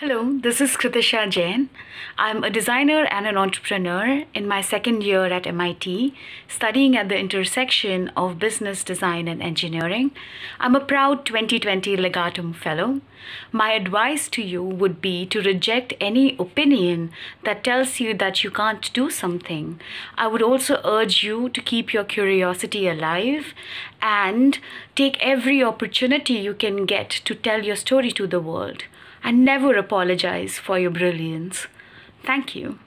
Hello, this is Kritisha Jain. I'm a designer and an entrepreneur in my second year at MIT, studying at the intersection of business design and engineering. I'm a proud 2020 Legatum Fellow. My advice to you would be to reject any opinion that tells you that you can't do something. I would also urge you to keep your curiosity alive and take every opportunity you can get to tell your story to the world and never apologize for your brilliance. Thank you.